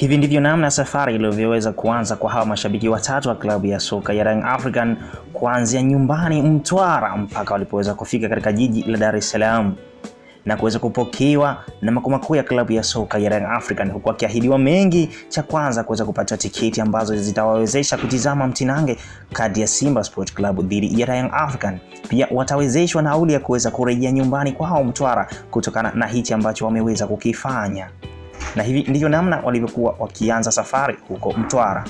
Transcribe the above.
Hivi ndivyo namna safari ilivyoweza kuanza kwa hawa mashabiki watatu wa klabu ya soka ya Young African kuanzia nyumbani Mtwara mpaka walipoweza kufika katika jiji la Dar es Salaam na kuweza kupokewa na makao makuu ya klabu ya soka ya Young African, huku akiahidiwa mengi. Cha kwanza kuweza kupata tiketi ambazo zitawawezesha kutizama mtinange kati ya Simba Sport Club dhidi ya Young African. Pia watawezeshwa nauli ya kuweza kurejea nyumbani kwao Mtwara kutokana na hichi ambacho wameweza kukifanya, na hivi ndivyo namna walivyokuwa wakianza safari huko Mtwara.